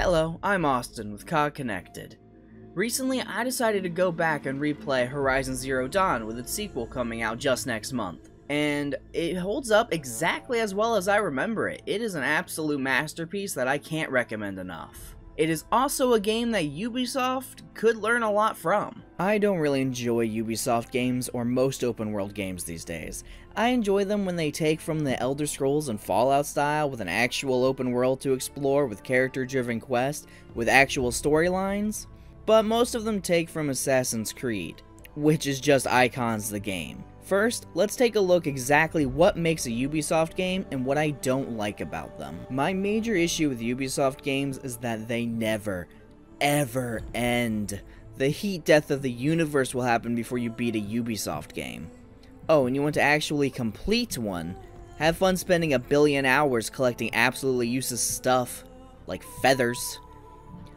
Hello, I'm Austin with COG Connected. Recently, I decided to go back and replay Horizon Zero Dawn with its sequel coming out just next month. And it holds up exactly as well as I remember it. It is an absolute masterpiece that I can't recommend enough. It is also a game that Ubisoft could learn a lot from. I don't really enjoy Ubisoft games or most open world games these days. I enjoy them when they take from the Elder Scrolls and Fallout style with an actual open world to explore with character driven quests with actual storylines, but most of them take from Assassin's Creed, which is just icons the game. First, let's take a look exactly what makes a Ubisoft game and what I don't like about them. My major issue with Ubisoft games is that they never, ever end. The heat death of the universe will happen before you beat a Ubisoft game. Oh, and you want to actually complete one? Have fun spending a billion hours collecting absolutely useless stuff, like feathers.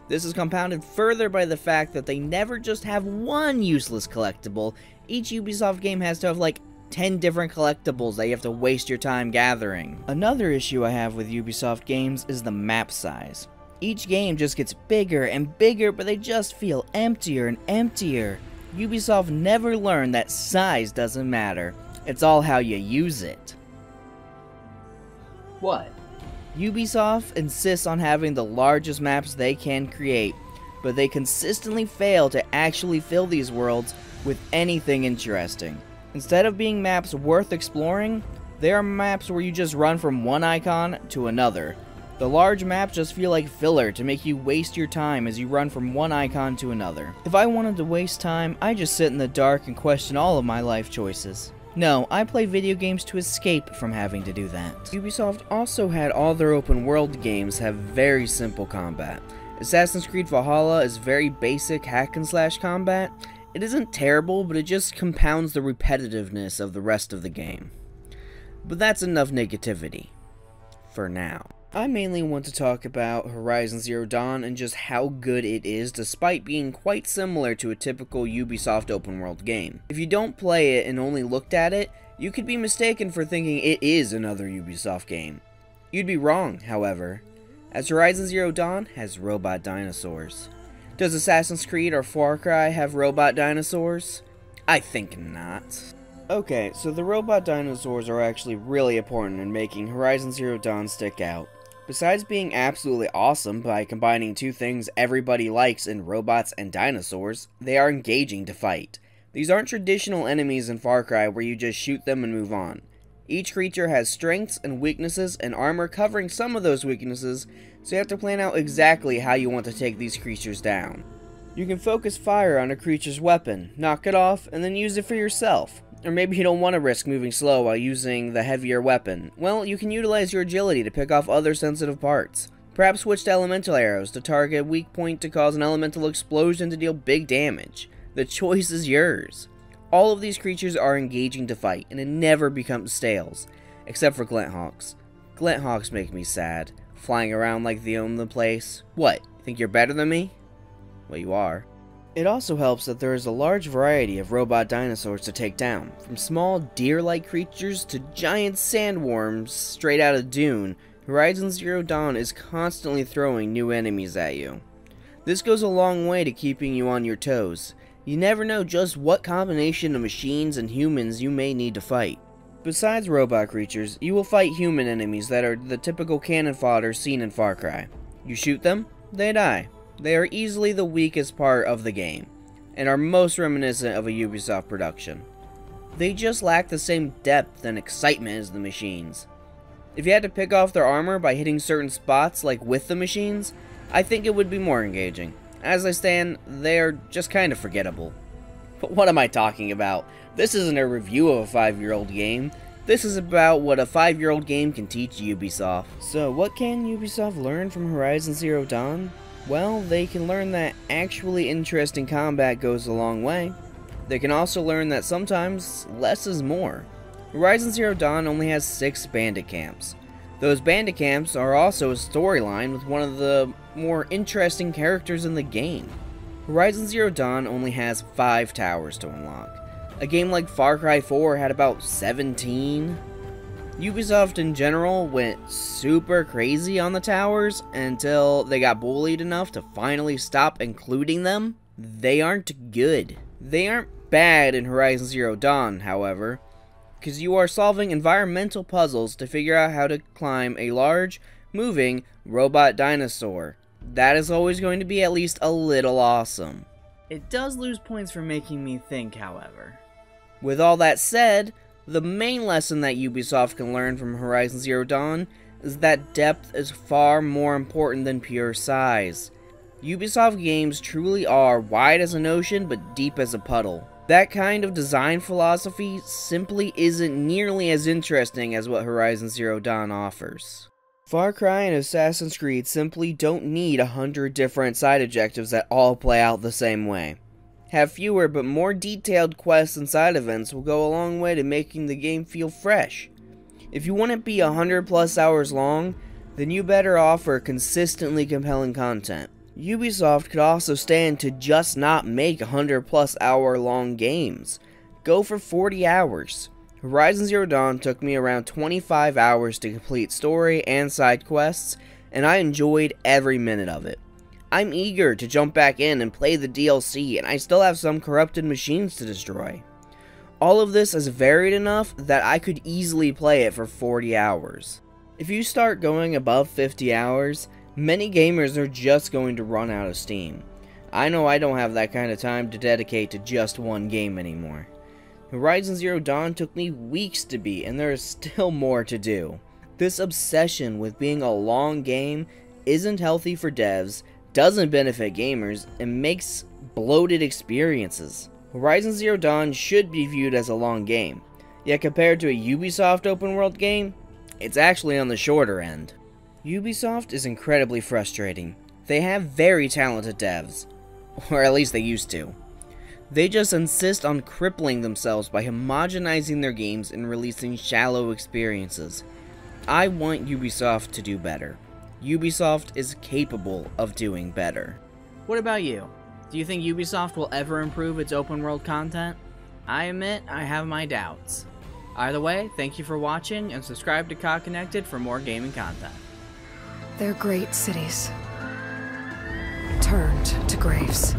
This is compounded further by the fact that they never just have one useless collectible, each Ubisoft game has to have like 10 different collectibles that you have to waste your time gathering. Another issue I have with Ubisoft games is the map size. Each game just gets bigger and bigger, but they just feel emptier and emptier. Ubisoft never learned that size doesn't matter. It's all how you use it. What? Ubisoft insists on having the largest maps they can create, but they consistently fail to actually fill these worlds with anything interesting. Instead of being maps worth exploring, they are maps where you just run from one icon to another. The large maps just feel like filler to make you waste your time as you run from one icon to another. If I wanted to waste time, I just sit in the dark and question all of my life choices. No, I play video games to escape from having to do that. Ubisoft also had all their open world games have very simple combat. Assassin's Creed Valhalla is very basic hack and slash combat. It isn't terrible, but it just compounds the repetitiveness of the rest of the game. But that's enough negativity. For now. I mainly want to talk about Horizon Zero Dawn and just how good it is despite being quite similar to a typical Ubisoft open world game. If you don't play it and only looked at it, you could be mistaken for thinking it is another Ubisoft game. You'd be wrong, however, as Horizon Zero Dawn has robot dinosaurs. Does Assassin's Creed or Far Cry have robot dinosaurs? I think not. Okay, so the robot dinosaurs are actually really important in making Horizon Zero Dawn stick out. Besides being absolutely awesome by combining two things everybody likes in robots and dinosaurs, they are engaging to fight. These aren't traditional enemies in Far Cry where you just shoot them and move on. Each creature has strengths and weaknesses and armor covering some of those weaknesses, so you have to plan out exactly how you want to take these creatures down. You can focus fire on a creature's weapon, knock it off, and then use it for yourself. Or maybe you don't want to risk moving slow while using the heavier weapon. Well, you can utilize your agility to pick off other sensitive parts. Perhaps switch to elemental arrows to target weak point to cause an elemental explosion to deal big damage. The choice is yours. All of these creatures are engaging to fight, and it never becomes stales. Except for Glinthawks. Glint Hawks make me sad. Flying around like they own the place. What, think you're better than me? Well, you are. It also helps that there is a large variety of robot dinosaurs to take down, from small deer-like creatures to giant sandworms straight out of Dune. Horizon Zero Dawn is constantly throwing new enemies at you. This goes a long way to keeping you on your toes. You never know just what combination of machines and humans you may need to fight. Besides robot creatures, you will fight human enemies that are the typical cannon fodder seen in Far Cry. You shoot them, they die. They are easily the weakest part of the game, and are most reminiscent of a Ubisoft production. They just lack the same depth and excitement as the machines. If you had to pick off their armor by hitting certain spots, like with the machines, I think it would be more engaging. As I stand, they are just kind of forgettable. But what am I talking about? This isn't a review of a 5-year-old game. This is about what a 5-year-old game can teach Ubisoft. So what can Ubisoft learn from Horizon Zero Dawn? Well, they can learn that actually interesting combat goes a long way. They can also learn that sometimes less is more. Horizon Zero Dawn only has 6 bandit camps. Those bandit camps are also a storyline with one of the more interesting characters in the game. Horizon Zero Dawn only has 5 towers to unlock. A game like Far Cry 4 had about 17. Ubisoft in general went super crazy on the towers until they got bullied enough to finally stop including them. They aren't good. They aren't bad in Horizon Zero Dawn, however, because you are solving environmental puzzles to figure out how to climb a large, moving robot dinosaur. That is always going to be at least a little awesome. It does lose points for making me think, however. With all that said, the main lesson that Ubisoft can learn from Horizon Zero Dawn is that depth is far more important than pure size. Ubisoft games truly are wide as an ocean but deep as a puddle. That kind of design philosophy simply isn't nearly as interesting as what Horizon Zero Dawn offers. Far Cry and Assassin's Creed simply don't need a hundred different side objectives that all play out the same way. Have fewer but more detailed quests and side events will go a long way to making the game feel fresh. If you want it to be 100 plus hours long, then you better offer consistently compelling content. Ubisoft could also stand to just not make 100 plus hour long games. Go for 40 hours. Horizon Zero Dawn took me around 25 hours to complete story and side quests, and I enjoyed every minute of it. I'm eager to jump back in and play the DLC, and I still have some corrupted machines to destroy. All of this is varied enough that I could easily play it for 40 hours. If you start going above 50 hours, many gamers are just going to run out of steam. I know I don't have that kind of time to dedicate to just one game anymore. Horizon Zero Dawn took me weeks to beat, and there is still more to do. This obsession with being a long game isn't healthy for devs, doesn't benefit gamers, and makes bloated experiences. Horizon Zero Dawn should be viewed as a long game, yet compared to a Ubisoft open world game, it's actually on the shorter end. Ubisoft is incredibly frustrating. They have very talented devs, or at least they used to. They just insist on crippling themselves by homogenizing their games and releasing shallow experiences. I want Ubisoft to do better. Ubisoft is capable of doing better. What about you? Do you think Ubisoft will ever improve its open world content? I admit I have my doubts. Either way, thank you for watching and subscribe to COG Connected for more gaming content. They're great cities. Turned to graves.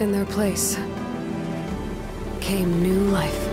In their place came new life.